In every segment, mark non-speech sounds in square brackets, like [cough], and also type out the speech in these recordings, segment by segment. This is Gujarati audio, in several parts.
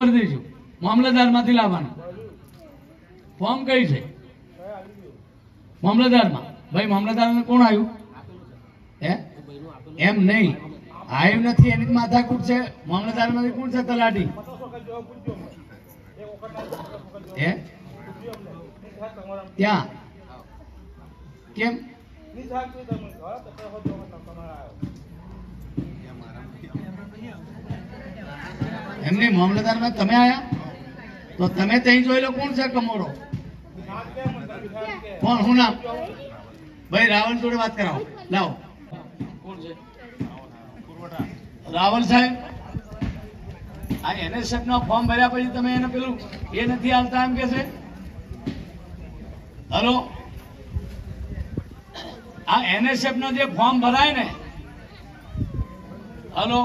કરી દઈશું મામલતદારમાંથી લાવવાનું. ફોર્મ કઈ છે? મામલતદારમાં. ભાઈ મામલતદાર કોણ આવ્યું હે? એમ નહીં. આવ્યું નથી, એની માથા માથાકૂટ છે. મામલતદારમાંથી કોણ છે તલાટી? હે? ત્યાં કેમ? એમની મામલતદારમાં તમે આયા? તો તમે ત્યાં જોઈ લો કોણ છે કમોરો કોણ હું નામ? ભાઈ, રાવલ જોડે વાત કરાવો. લાવો. રાવલ સાહેબ, આ એનએસએફ નો ફોર્મ ભર્યા પછી તમે એને પેલું એ નથી આવતા એમ કે છે? હલો? આ એનએસએફ નો જે ફોર્મ ભરાય ને હલો.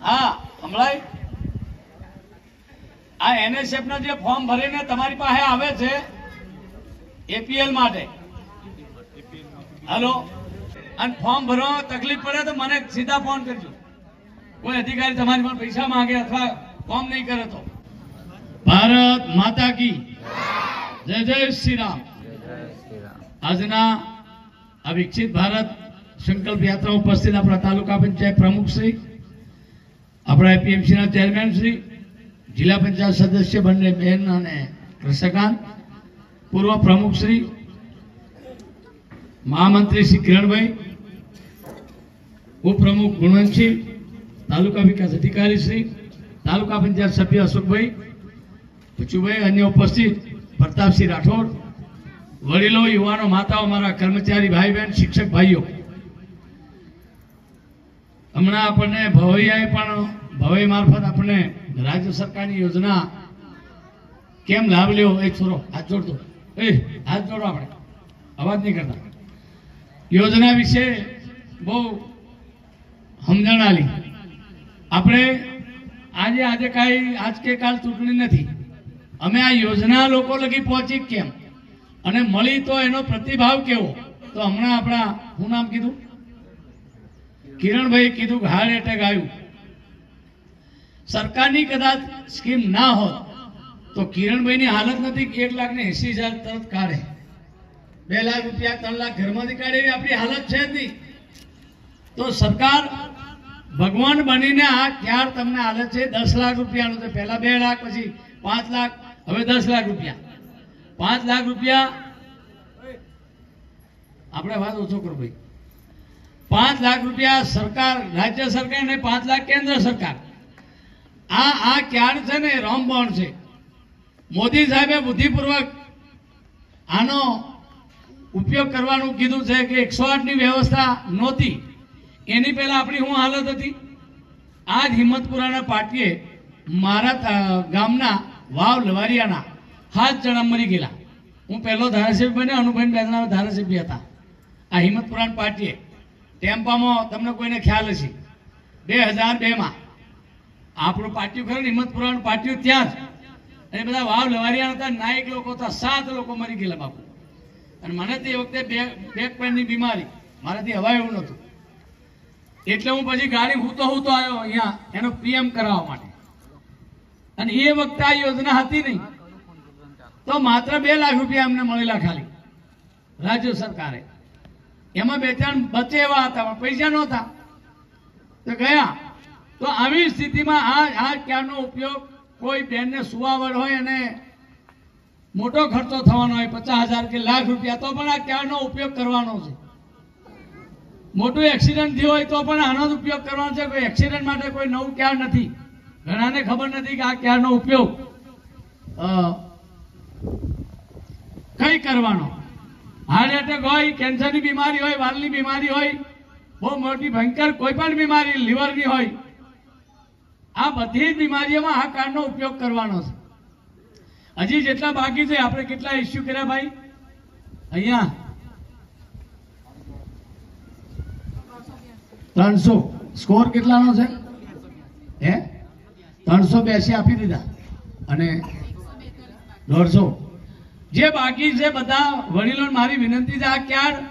હા હમણાં આ એનએસએફ ના જે ફોર્મ ભરીને તમારી પાસે આવે છે એપીએલ માટે. હલો. અને ફોર્મ ભરવામાં તકલીફ પડે તો મને સીધા ફોન કરજો. કોઈ અધિકારી તમારી પાસે પૈસા માંગે અથવા ફોર્મ નહીં કરે તો. ભારત માતા કી જય જય શ્રી રામ. આજના આ વિકસિત ભારત સંકલ્પ યાત્રા ઉપસ્થિત આપણા તાલુકા પંચાયત પ્રમુખ શ્રી, આપણા એપીએમસીના ચેરમેનશ્રી શ્રી, જિલ્લા પંચાયત સદસ્ય બંને બેન અને કૃષ્ણકાંત પૂર્વ પ્રમુખ શ્રી, મહામંત્રી શ્રી કિરણભાઈ, ઉપપ્રમુખ ગુણવંતસિંહ, તાલુકા વિકાસ અધિકારી શ્રી, તાલુકા પંચાયત સભ્ય અશોકભાઈ બચુભાઈ અન્ય ઉપસ્થિત, પ્રતાપસિંહ રાઠોડ, વડીલો, યુવાનો, માતાઓ, મારા કર્મચારી, ભાઈ બહેન, શિક્ષક ભાઈઓ હમણાં આપણને ભવૈયાએ પણ ભવઈ મારફત આપણને રાજ્ય સરકારની યોજના કેમ લાભ લેવો એ છોરો હાથ જોડતો એ, હાથ જોડો આપણે. અવાજ નહીં કરતા. યોજના વિશે બહુ સમજણ આલી. આપણે આજે આજે કાંઈ, આજ કે કાલ ચૂંટણી નથી. અમે આ યોજના લોકો લગી પહોંચી કેમ? અને મળી તો એનો પ્રતિભાવ કેવો? તો હમણાં આપણા શું નામ કીધું? કિરણભાઈ કીધું કે હાર્ટ એટેક આવ્યું. સરકારની કદાચ સ્કીમ ના હોત, તો કિરણભાઈની હાલત નથી કે એક લાખ ને એસી હજાર તરત કાઢે. બે લાખ રૂપિયા, ત્રણ લાખ ઘરમાંથી કાઢે એવી આપણી હાલત છે જ નહીં. તો સરકાર ભગવાન બનીને આ ક્યાર તમને હાલત છે? દસ લાખ રૂપિયાનું છે પહેલા બે લાખ, પછી પાંચ લાખ, હવે દસ લાખ રૂપિયા. પાંચ લાખ રૂપિયા. આપણે વાત ઓછો કરો ભાઈ. પાંચ લાખ રૂપિયા સરકાર, રાજ્ય સરકાર અને પાંચ લાખ કેન્દ્ર સરકાર. આ આ ક્યાર છે ને? રામબાણ છે. મોદી સાહેબે બુદ્ધિપૂર્વક આનો ઉપયોગ કરવાનું કીધું છે કે એકસો આઠની વ્યવસ્થા નહોતી. એની પહેલા આપણી શું હાલત હતી. આ જ હિંમતપુરાના પાટીએ મારા ગામના વાવ લવારિયાના હાથ જણા મરી ગયેલા. હું પહેલો ધારાસભ્ય બન્યો, અનુભાઈ બે ધારાસભ્ય હતા. આ હિંમતપુરાના પાટીએ ટેમ્પામાં તમને કોઈને ખ્યાલ હશે. બે હજાર બેમાં આપણું પાટિયું ખરું હિંમતપુરાનું પાટિયું ત્યાં જ. અને બધા વાવ લવારિયા હતા, નાયક લોકો હતા, સાત લોકો મરી ગયેલા બાપુ. અને મને તે વખતે બેક પેનની બીમારી. મારાથી હવાય એવું નહોતું. એટલે હું પછી ગાડી હૂતો હૂતો આવ્યો અહીંયા, એનો પીએમ કરાવવા માટે. અને એ વખતે આ યોજના હતી નહીં. તો માત્ર બે લાખ રૂપિયા અમને મળેલા ખાલી. રાજ્ય સરકારે. એમાં બે ત્રણ બચે એવા હતા, પણ પૈસા નહોતા. તો ગયા. તો આવી સ્થિતિમાં આ આ ક્યારનો ઉપયોગ? કોઈ બેનને સુવાવડ હોય અને મોટો ખર્ચો થવાનો હોય, પચાસ હજાર કે લાખ રૂપિયા, તો પણ આ ક્યારનો ઉપયોગ કરવાનો છે? મોટું એક્સિડન્ટ થયું હોય તો પણ આનો જ ઉપયોગ કરવાનો છે? કોઈ એક્સિડન્ટ માટે કોઈ નવું ક્યાર નથી? ઘણાને ખબર નથી કે આ ક્યારનો ઉપયોગ કઈ કરવાનો? હાર્ટ એટેક હોય કેન્સરની બીમારી હોય, વાલની બીમારી હોય, બહુ મોટી, ભયંકર કોઈ પણ બીમારી લીવરની હોય, આ બધી બીમારીઓમાં આ કાર્ડનો ઉપયોગ કરવાનો છે. હજી જેટલા બાકી છે, આપણે કેટલા ઇસ્યુ કર્યા ભાઈ? અહીંયા. ત્રણસો. સ્કોર કેટલાનો છે? હે? ત્રણસો બેસી આપી દીધા. અને દોઢસો. જે બાકી છે બધા વડીલો મારી વિનંતી છે, આ કાર્ડ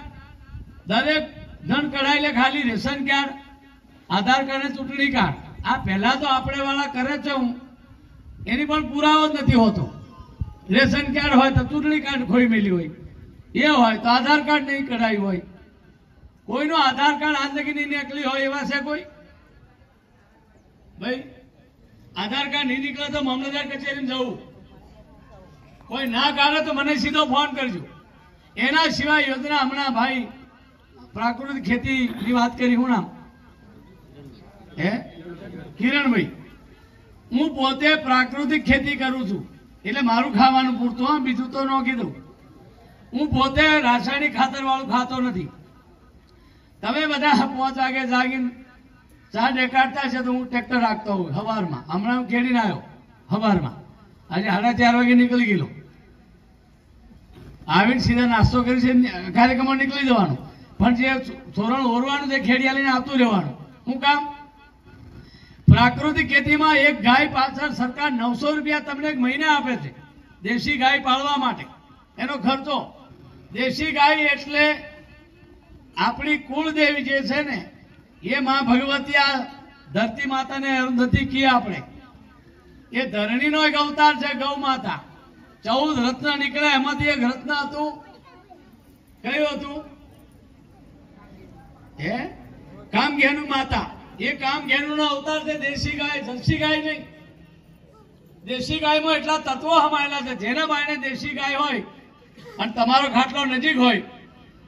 દરેક જણ કઢાઈ લે, ખાલી રેશન કાર્ડ, આધાર કાર્ડ અને ચૂંટણી કાર્ડ. આ પહેલા તો આપણે વાળા કરે છે હું. એની પણ પુરાવો જ નથી હોતો. રેશન કાર્ડ હોય તો ચૂંટણી કાર્ડ ખોઈ મેલી હોય. એ હોય તો આધાર કાર્ડ નહીં કઢાયું હોય. કોઈનો આધાર કાર્ડ આજ લગી નહીં નીકળી હોય એવા છે કોઈ? ભાઈ, આધાર કાર્ડ નહીં નીકળે તો મામલતદાર કચેરીમાં જવું. કોઈ ના કાઢે તો મને સીધો ફોન કરજો. એના સિવાય યોજના હમણાં ભાઈ પ્રાકૃતિક ખેતીની વાત કરી, હું નામ? હે? કિરણભાઈ, હું પોતે પ્રાકૃતિક ખેતી કરું છું. એટલે મારું ખાવાનું પૂરતું, હા, બીજું તો ન કીધું. હું પોતે રાસાયણિક ખાતર વાળું ખાતો નથી. તમે બધા પાંચ વાગે જાગીને ચા ડેકાડતા છે તો હું ટ્રેક્ટર રાખતો હોઉં, હવારમાં. હમણાં હું ખેડીને આવ્યો, હવારમાં. આજે સાડા ચાર વાગે નીકળી ગયેલો. આવીને સીધા નાસ્તો કરી છે કાર્યક્રમમાં નીકળી જવાનું. પણ જે ધોરણ ઓરવાનું તે ખેડિયા લઈને આવતું રહેવાનું. હું કામ? પ્રાકૃતિક ખેતીમાં એક ગાય પાછળ સરકાર નવસો રૂપિયા તમને એક મહિને આપે છે, દેશી ગાય પાળવા માટે. એનો ખર્ચો. દેશી ગાય એટલે આપણી કુળદેવી જે છે ને, એ માં ભગવતી આ ધરતી માતાને અરુંધતી કીએ આપણે. એ ધરણીનો એક અવતાર છે ગૌ માતા. ચૌદ રત્ન નીકળ્યા, એમાંથી એક રત્ન હતું. કયું હતું? હે? કામઘેનુ માતા. એ કામઘેનુ નો અવતાર છે દેશી ગાય, જર્સી ગાય નહીં. દેશી ગાયમાં એટલા તત્વો હમાયેલા છે, જેના બાયને દેશી ગાય હોય અને તમારો ખાટલો નજીક હોય.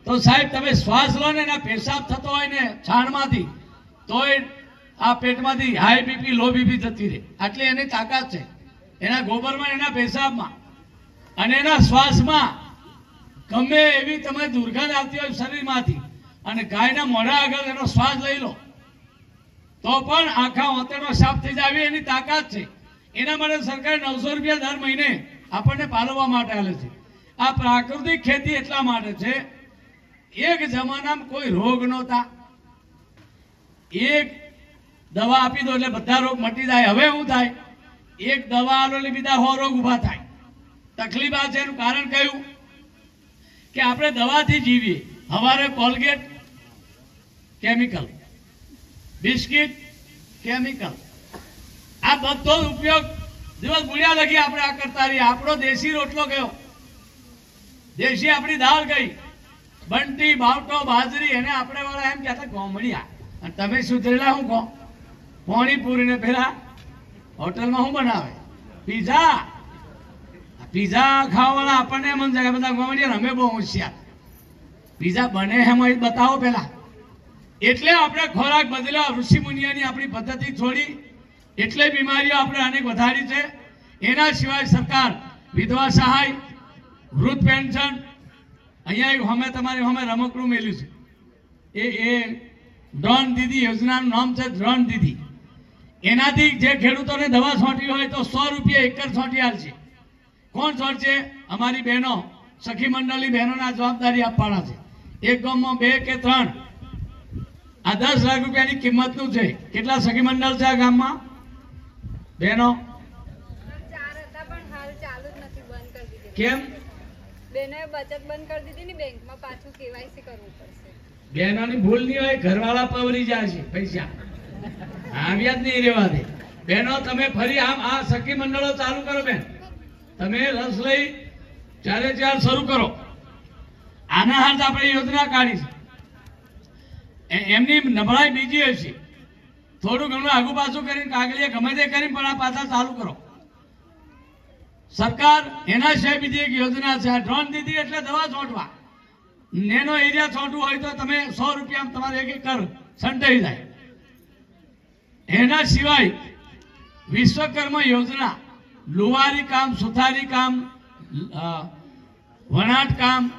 તો સાહેબ, તમે શ્વાસ લો ને, એના પેશાબ થતો હોય ને છાણમાંથી, તોય આ પેટમાંથી હાઈ બીપી લો બીપી જતી રહે. આટલી એની તાકાત છે. એના ગોબરમાં એના પેશાબમાં. અને એના શ્વાસમાં ગમે એવી તમે દુર્ગંધ આવતી હોય શરીરમાંથી અને ગાયના મોઢા આગળ એનો શ્વાસ લઈ લો, તો પણ આખા ઓતરનો સાફ થઈ જાય. એની તાકાત છે. એના માટે સરકારે નવસો રૂપિયા દર મહિને આપણને પાલવવા માટે આલે છે. આ પ્રાકૃતિક ખેતી એટલા માટે છે, એક જમાનામાં કોઈ રોગ નહોતા. એક દવા આપી દો એટલે બધા રોગ મટી જાય. હવે શું થાય? એક દવા આલો એટલે બીજા હો રોગ ઊભા થાય. તકલીફ આ છે એનું કારણ કયું? કે આપણે દવાથી જીવીએ. હવારે કોલગેટ, કેમિકલ. Biscuit, chemical. આ બધો ઉપયોગ દિવસ ગુણ્યા લગી આપણે આ કરતા રહીએ. આપણો દેશી રોટલો કયો? દેશી આપણી દાળ ગઈ બંટી, બાવટો, બાજરી, એને આપણે વાળા એમ કહેતા ગોમડિયા. અને તમે સુધરેલા શું કહો? પાણીપુરી ને પેલા હોટલમાં શું બનાવે? પીઝા. પીઝા ખાવાવાળા આપણને એમ સમજાય બધા ગોમડિયા અમે બહુ હોશિયાર. પીઝા બને એમ એ બતાવો પેલા એટલે આપણે ખોરાક બદલ્યો. ઋષિ મુનિયાની આપણી પદ્ધતિ છોડી એટલે બીમારીઓ આપણે અનેક વધારી છે. એના સિવાય સરકાર વિધવા સહાય, વૃદ્ધ પેન્શન. અહીંયા અમે તમારી અમે રમકડું મેલ્યું છે. એ એ ડ્રોન દીદી યોજનાનું નામ છે ડ્રોન દીદી. એનાથી જે ખેડૂતોને દવા છોંટી હોય તો સો રૂપિયા એકર છોંટી આવશે કોણ છોડશે અમારી બહેનો સખી મંડળની બહેનોના જવાબદારી આપવાના છે. એક ગામમાં બે કે ત્રણ? આ દસ લાખ રૂપિયાની કિંમતનું છે. કેટલા સખી મંડળ છે આ ગામમાં? બહેનો? કેમ? બેને બચત બંધ કરી દીધી ને બેંકમાં પાછું કેવાયસી કરવું પડશે. બહેનોની ભૂલ નહીં હોય ઘરવાળા પવરી જાય છે પૈસા. [laughs] આવ્યા જ નહીં રેવા દે. બહેનો તમે ફરી આમ આ સખી મંડળો ચાલુ કરો બેન. તમે રસ લઈ ચારે ચાર શરૂ કરો. આના હાથ આપણે યોજના કાઢી છે. એમની નબળાઈ બીજી હશે થોડું ઘણું આગુ પાછું કરીને કાગળીએ ગમે તે કરીને પણ આ પાછા ચાલુ કરો. સરકાર એના સિવાય બીજી એક યોજના છે. આ ડ્રોન દીધી એટલે દવા છોટવા નેનો એરિયા છોંટવું હોય તો તમે સો રૂપિયા તમારે એક એકર સંટાઈ જાય. એના સિવાય વિશ્વકર્મા યોજના લુહારી કામ, સુથારી કામ વણાટ કામ,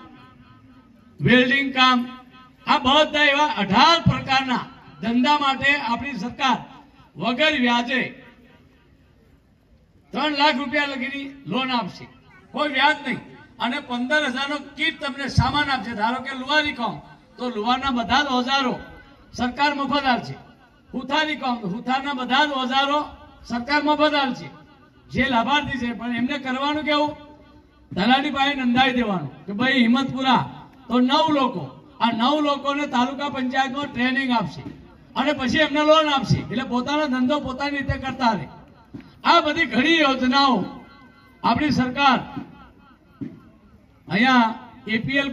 વેલ્ડિંગ કામ, આ બધા એવા અઢાર પ્રકારના ધંધા માટે આપણી સરકાર વગર વ્યાજે ત્રણ લાખ રૂપિયા લગીની લોન આપશે. કોઈ વ્યાજ નહીં. અને પંદર હજારનો કીટ તમને સામાન આપશે. ધારો કે લુહારી કામ, તો લુહારના બધા જ ઓજારો સરકાર મફત છે હુથારી કામ, હુથારના બધા જ ઓજારો સરકાર મફત આપશે. જે લાભાર્થી છે, પણ એમને કરવાનું કેવું? તલાટી પાસે નોંધાવી દેવાનું. કે ભાઈ, હિંમતપુરા, તો નવ લોકો, આ નવ લોકોને તાલુકા પંચાયતમાં ટ્રેનિંગ આપશે. અને પછી એમને લોન આપશે. એટલે પોતાનો ધંધો પોતાની રીતે કરતા રહે. આ બધી ઘણી યોજનાઓ આપણી સરકાર અહીંયા એપીએલ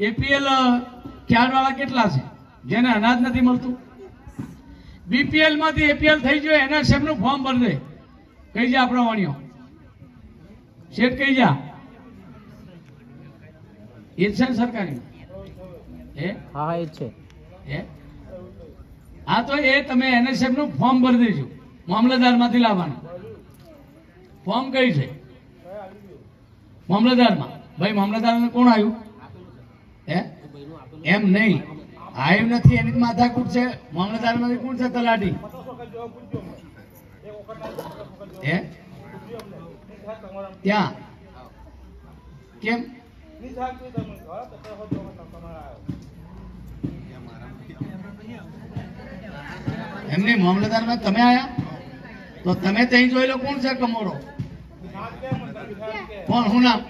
એપીએલ વાળા કેટલા છે? જેને અનાજ નથી મળતું. બીપીએલમાંથી એપીએલ થઈ ગયો એના સેમનું ફોર્મ ભરી દે. કઈ જા આપણો વાણીઓ. શેઠ કહી જા. એ છે સરકારી. એ હા એ છે. એ હા તો એ તમે એનએસએફનું ફોર્મ ભરી દેજો. મામલતદારમાંથી લાવવાનું. ફોર્મ કઈ છે? મામલતદારમાં. ભાઈ મામલતદાર કોણ આવ્યું હે? એમ નહીં. આવ્યું નથી એની માથાકૂટ છે. મામલતદારમાંથી કોણ છે તલાટી? ત્યાં? કેમ? એમની મામલતદારમાં તમે આયા? તો તમે ત્યાં જોઈ લો કોણ છે કમોડો? કોણ? હું નામ?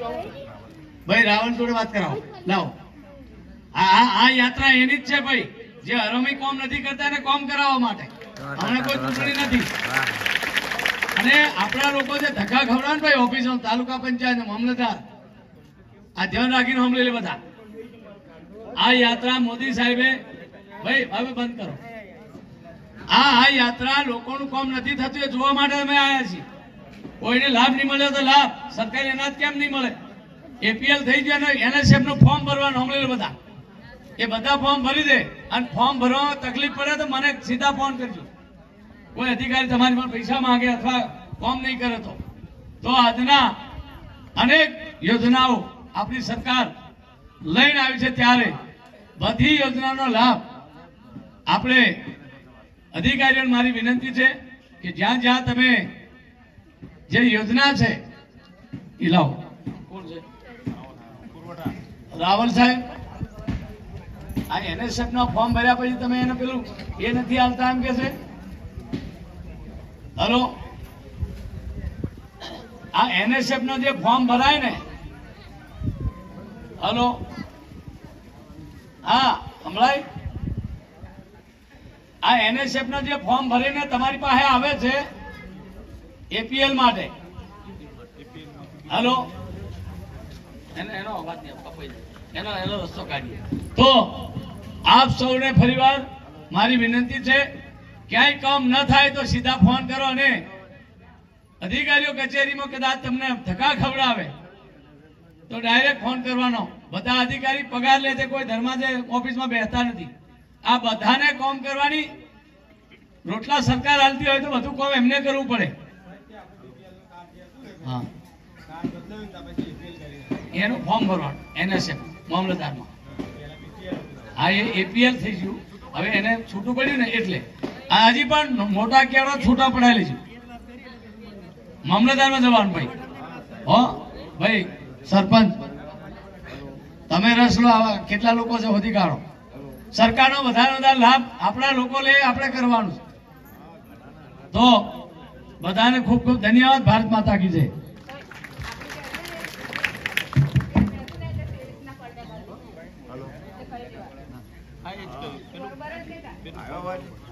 ભાઈ રાવણ જોડે વાત કરાવો. લાવો. આ આ- આ યાત્રા એની જ છે ભાઈ. જે હરમી કોમ નથી કરતા એને કોમ કરાવવા માટે. હમણાં કોઈ ચૂંટણી નથી. અને આપણા લોકો જે ધક્કા ખવડાવે ભાઈ ઓફિસો તાલુકા પંચાયત મામલતદાર. આ ધ્યાન રાખીને લઈ બધા. આ યાત્રા મોદી સાહેબે, ભાઈ, હવે બંધ કરો. આ આ યાત્રા લોકોનું કામ નથી થતું, એ જોવા માટે અમે આવ્યા છીએ. કોઈને લાભ નહીં મળ્યો તો લાભ. સરકારી અનાજ કેમ નહીં મળે? એપીએલ થઈ ગયો અને એનએસએફનું ફોર્મ ભરવાનું સાંભળેલું બધા. એ બધા ફોર્મ ભરી દે. અને ફોર્મ ભરવામાં તકલીફ પડે તો મને સીધા ફોન કરજો. કોઈ અધિકારી તમારી પણ પૈસા માંગે અથવા ફોર્મ નહીં કરે તો. તો આજના અનેક યોજનાઓ આપણી સરકાર લઈને આવી છે ત્યારે બધી યોજનાનો લાભ આપણે અધિકારીઓને મારી વિનંતી છે કે જ્યાં જ્યાં તમે જે યોજના છે એ લાવો. રાવલ સાહેબ. આ એનએસએફ નો ફોર્મ ભર્યા પછી તમે એને પેલું એ નથી આવતા એમ કે છે? હલો? આ એનએસએફ નો જે ફોર્મ ભરાય ને? હલો? હા હમણાં આ એનએસએફ નો જે ફોર્મ ભરીને તમારી પાસે આવે છે એપીએલ માટે. હલો? એનો અવાજ નહીં. એનો એનો રસ્તો કાઢીએ. તો આપ સૌને ફરીવાર મારી વિનંતી છે ક્યાંય કામ ન થાય તો સીધા ફોન કરો અને અધિકારીઓ કચેરીમાં કદાચ તમને ધક્કા ખવડાવે તો ડાયરેક્ટ ફોન કરવાનો. બધા અધિકારી પગાર લે છે, કોઈ ધર્માજે ઓફિસમાં બેસતા નથી. આ બધાને કોમ કરવાની રોટલા સરકાર હાલતી હોય તો બધું કોમ એમને કરવું પડે. હા. એનું ફોર્મ ભરવાનું એનએસએફ મામલતદારમાં. હા, એ એપીએલ થઈ ગયું. હવે એને છૂટું પડ્યું ને એટલે. હજી પણ મોટા કેળો છૂટા પડાયેલી છે. મામલતદારમાં જવાનું ભાઈ. હો? ભાઈ સરપંચ તમે રસ લો આવા કેટલા લોકો છે વધી કાઢો. સરકારનો વધારે વધારે લાભ આપણા લોકો લે આપણે કરવાનું છે. તો બધાને ખૂબ ખૂબ ધન્યવાદ ભારત માતા કી જય. થાય.